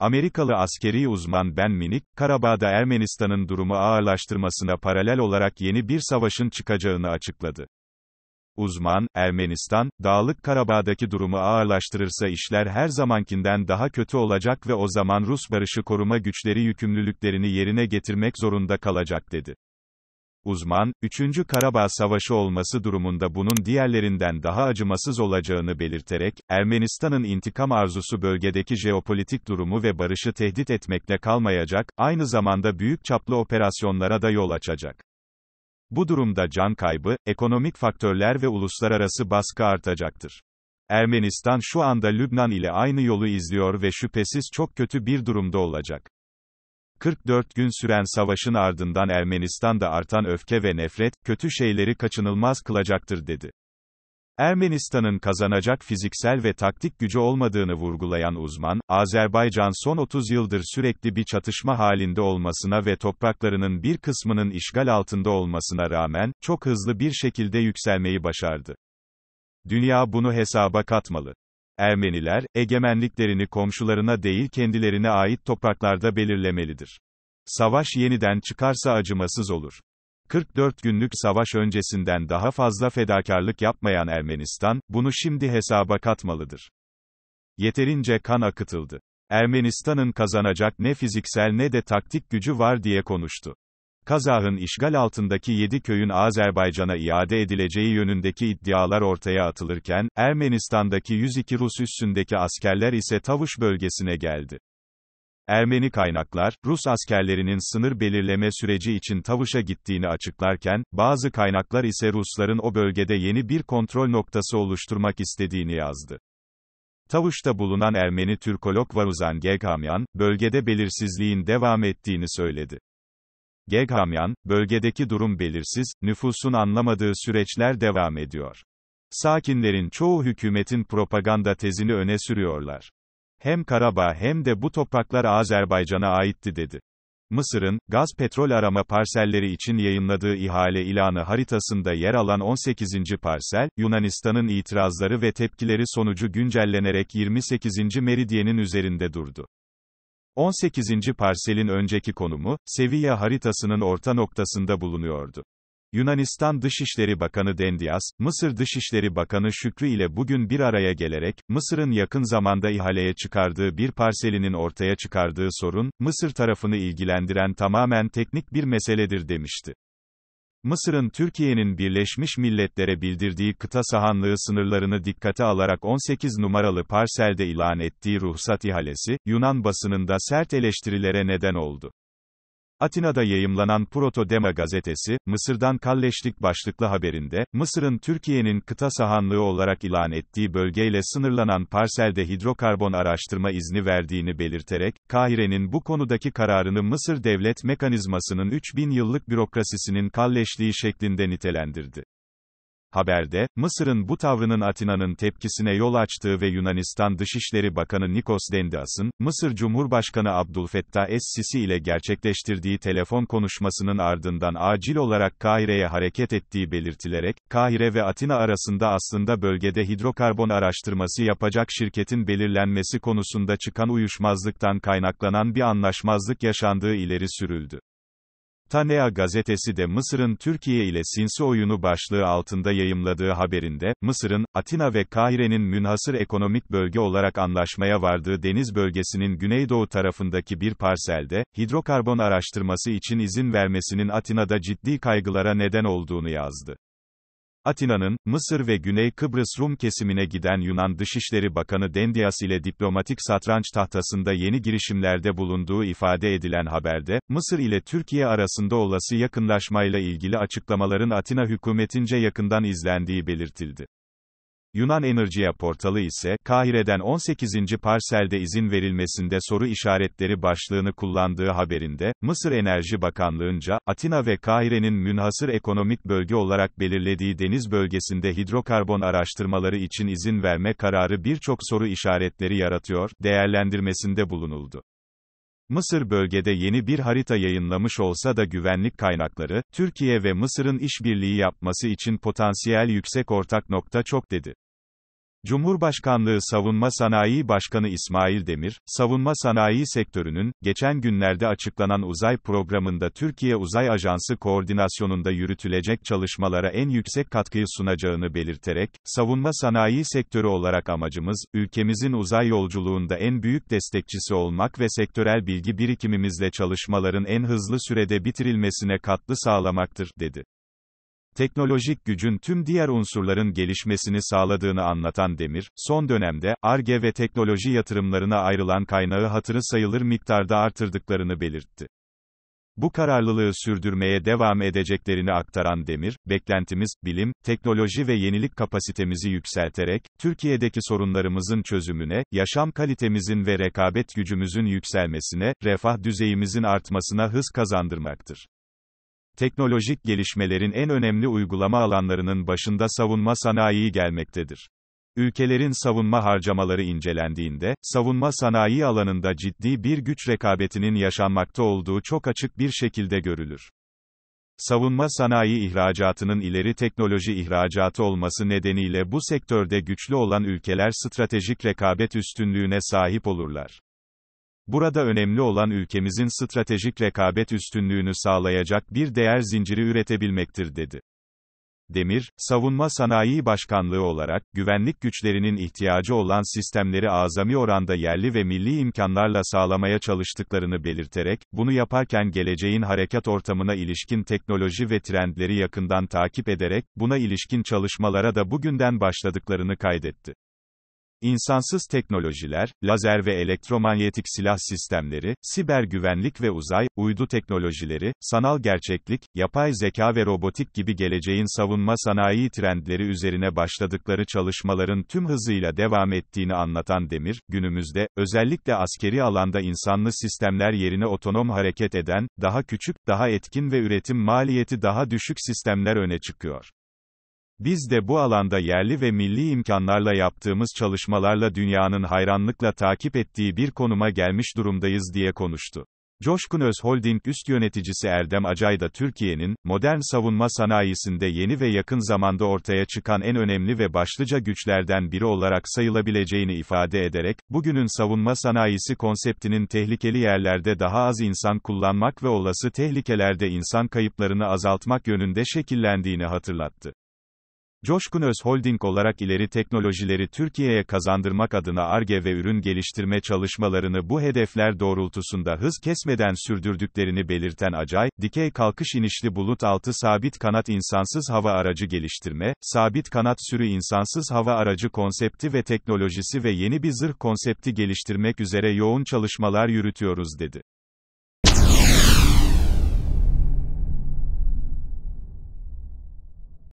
Amerikalı askeri uzman Ben Minik, Karabağ'da Ermenistan'ın durumu ağırlaştırmasına paralel olarak yeni bir savaşın çıkacağını açıkladı. Uzman, Ermenistan, Dağlık Karabağ'daki durumu ağırlaştırırsa işler her zamankinden daha kötü olacak ve o zaman Rus barışı koruma güçleri yükümlülüklerini yerine getirmek zorunda kalacak dedi. Uzman, 3. Karabağ Savaşı olması durumunda bunun diğerlerinden daha acımasız olacağını belirterek, Ermenistan'ın intikam arzusu bölgedeki jeopolitik durumu ve barışı tehdit etmekle kalmayacak, aynı zamanda büyük çaplı operasyonlara da yol açacak. Bu durumda can kaybı, ekonomik faktörler ve uluslararası baskı artacaktır. Ermenistan şu anda Lübnan ile aynı yolu izliyor ve şüphesiz çok kötü bir durumda olacak. 44 gün süren savaşın ardından Ermenistan'da artan öfke ve nefret, kötü şeyleri kaçınılmaz kılacaktır dedi. Ermenistan'ın kazanacak fiziksel ve taktik gücü olmadığını vurgulayan uzman, Azerbaycan son 30 yıldır sürekli bir çatışma halinde olmasına ve topraklarının bir kısmının işgal altında olmasına rağmen, çok hızlı bir şekilde yükselmeyi başardı. Dünya bunu hesaba katmalı. Ermeniler, egemenliklerini komşularına değil kendilerine ait topraklarda belirlemelidir. Savaş yeniden çıkarsa acımasız olur. 44 günlük savaş öncesinden daha fazla fedakarlık yapmayan Ermenistan, bunu şimdi hesaba katmalıdır. Yeterince kan akıtıldı. Ermenistan'ın kazanacak ne fiziksel ne de taktik gücü var diye konuştu. Kazah'ın işgal altındaki 7 köyün Azerbaycan'a iade edileceği yönündeki iddialar ortaya atılırken, Ermenistan'daki 102 Rus üssündeki askerler ise Tavuş bölgesine geldi. Ermeni kaynaklar, Rus askerlerinin sınır belirleme süreci için Tavuş'a gittiğini açıklarken, bazı kaynaklar ise Rusların o bölgede yeni bir kontrol noktası oluşturmak istediğini yazdı. Tavuş'ta bulunan Ermeni Türkolog Varuzan Geghamyan, bölgede belirsizliğin devam ettiğini söyledi. Geghamyan, bölgedeki durum belirsiz, nüfusun anlamadığı süreçler devam ediyor. Sakinlerin çoğu hükümetin propaganda tezini öne sürüyorlar. Hem Karabağ hem de bu topraklar Azerbaycan'a aitti dedi. Mısır'ın, gaz petrol arama parselleri için yayınladığı ihale ilanı haritasında yer alan 18. parsel, Yunanistan'ın itirazları ve tepkileri sonucu güncellenerek 28. meridyenin üzerinde durdu. 18. parselin önceki konumu, Sevilla haritasının orta noktasında bulunuyordu. Yunanistan Dışişleri Bakanı Dendias, Mısır Dışişleri Bakanı Şükrü ile bugün bir araya gelerek, Mısır'ın yakın zamanda ihaleye çıkardığı bir parselinin ortaya çıkardığı sorun, Mısır tarafını ilgilendiren tamamen teknik bir meseledir demişti. Mısır'ın Türkiye'nin Birleşmiş Milletler'e bildirdiği kıta sahanlığı sınırlarını dikkate alarak 18 numaralı parselde ilan ettiği ruhsat ihalesi, Yunan basınında sert eleştirilere neden oldu. Atina'da yayımlanan Proto Dema gazetesi, Mısır'dan kalleşlik başlıklı haberinde, Mısır'ın Türkiye'nin kıta sahanlığı olarak ilan ettiği bölgeyle sınırlanan parselde hidrokarbon araştırma izni verdiğini belirterek, Kahire'nin bu konudaki kararını Mısır devlet mekanizmasının 3000 yıllık bürokrasisinin kalleşliği şeklinde nitelendirdi. Haberde, Mısır'ın bu tavrının Atina'nın tepkisine yol açtığı ve Yunanistan Dışişleri Bakanı Nikos Dendias'ın, Mısır Cumhurbaşkanı Abdülfettah Es-Sisi ile gerçekleştirdiği telefon konuşmasının ardından acil olarak Kahire'ye hareket ettiği belirtilerek, Kahire ve Atina arasında aslında bölgede hidrokarbon araştırması yapacak şirketin belirlenmesi konusunda çıkan uyuşmazlıktan kaynaklanan bir anlaşmazlık yaşandığı ileri sürüldü. Tanea gazetesi de Mısır'ın Türkiye ile sinsi oyunu başlığı altında yayımladığı haberinde, Mısır'ın, Atina ve Kahire'nin münhasır ekonomik bölge olarak anlaşmaya vardığı deniz bölgesinin güneydoğu tarafındaki bir parselde, hidrokarbon araştırması için izin vermesinin Atina'da ciddi kaygılara neden olduğunu yazdı. Atina'nın, Mısır ve Güney Kıbrıs Rum kesimine giden Yunan Dışişleri Bakanı Dendias ile diplomatik satranç tahtasında yeni girişimlerde bulunduğu ifade edilen haberde, Mısır ile Türkiye arasında olası yakınlaşmayla ilgili açıklamaların Atina hükümetince yakından izlendiği belirtildi. Yunan Enerjiya portalı ise, Kahire'den 18. parselde izin verilmesinde soru işaretleri başlığını kullandığı haberinde, Mısır Enerji Bakanlığı'nca, Atina ve Kahire'nin münhasır ekonomik bölge olarak belirlediği deniz bölgesinde hidrokarbon araştırmaları için izin verme kararı birçok soru işaretleri yaratıyor, değerlendirmesinde bulunuldu. Mısır bölgede yeni bir harita yayınlamış olsa da güvenlik kaynakları, Türkiye ve Mısır'ın işbirliği yapması için potansiyel yüksek ortak nokta çok dedi. Cumhurbaşkanlığı Savunma Sanayi Başkanı İsmail Demir, savunma sanayi sektörünün, geçen günlerde açıklanan uzay programında Türkiye Uzay Ajansı koordinasyonunda yürütülecek çalışmalara en yüksek katkıyı sunacağını belirterek, savunma sanayi sektörü olarak amacımız, ülkemizin uzay yolculuğunda en büyük destekçisi olmak ve sektörel bilgi birikimimizle çalışmaların en hızlı sürede bitirilmesine katkı sağlamaktır, dedi teknolojik gücün tüm diğer unsurların gelişmesini sağladığını anlatan Demir, son dönemde, ARGE ve teknoloji yatırımlarına ayrılan kaynağı hatırı sayılır miktarda artırdıklarını belirtti. Bu kararlılığı sürdürmeye devam edeceklerini aktaran Demir, beklentimiz, bilim, teknoloji ve yenilik kapasitemizi yükselterek, Türkiye'deki sorunlarımızın çözümüne, yaşam kalitemizin ve rekabet gücümüzün yükselmesine, refah düzeyimizin artmasına hız kazandırmaktır. Teknolojik gelişmelerin en önemli uygulama alanlarının başında savunma sanayi gelmektedir. Ülkelerin savunma harcamaları incelendiğinde, savunma sanayi alanında ciddi bir güç rekabetinin yaşanmakta olduğu çok açık bir şekilde görülür. Savunma sanayi ihracatının ileri teknoloji ihracatı olması nedeniyle bu sektörde güçlü olan ülkeler stratejik rekabet üstünlüğüne sahip olurlar. Burada önemli olan ülkemizin stratejik rekabet üstünlüğünü sağlayacak bir değer zinciri üretebilmektir dedi. Demir, Savunma Sanayi Başkanlığı olarak, güvenlik güçlerinin ihtiyacı olan sistemleri azami oranda yerli ve milli imkanlarla sağlamaya çalıştıklarını belirterek, bunu yaparken geleceğin harekat ortamına ilişkin teknoloji ve trendleri yakından takip ederek, buna ilişkin çalışmalara da bugünden başladıklarını kaydetti. İnsansız teknolojiler, lazer ve elektromanyetik silah sistemleri, siber güvenlik ve uzay, uydu teknolojileri, sanal gerçeklik, yapay zeka ve robotik gibi geleceğin savunma sanayi trendleri üzerine başladıkları çalışmaların tüm hızıyla devam ettiğini anlatan Demir, günümüzde, özellikle askeri alanda insanlı sistemler yerine otonom hareket eden, daha küçük, daha etkin ve üretim maliyeti daha düşük sistemler öne çıkıyor. Biz de bu alanda yerli ve milli imkanlarla yaptığımız çalışmalarla dünyanın hayranlıkla takip ettiği bir konuma gelmiş durumdayız diye konuştu. Coşkun Öz Holding üst yöneticisi Erdem Acay da Türkiye'nin, modern savunma sanayisinde yeni ve yakın zamanda ortaya çıkan en önemli ve başlıca güçlerden biri olarak sayılabileceğini ifade ederek, bugünün savunma sanayisi konseptinin tehlikeli yerlerde daha az insan kullanmak ve olası tehlikelerde insan kayıplarını azaltmak yönünde şekillendiğini hatırlattı. Coşkun Öz Holding olarak ileri teknolojileri Türkiye'ye kazandırmak adına ARGE ve ürün geliştirme çalışmalarını bu hedefler doğrultusunda hız kesmeden sürdürdüklerini belirten Acay, dikey kalkış inişli bulut altı sabit kanat insansız hava aracı geliştirme, sabit kanat sürü insansız hava aracı konsepti ve teknolojisi ve yeni bir zırh konsepti geliştirmek üzere yoğun çalışmalar yürütüyoruz dedi.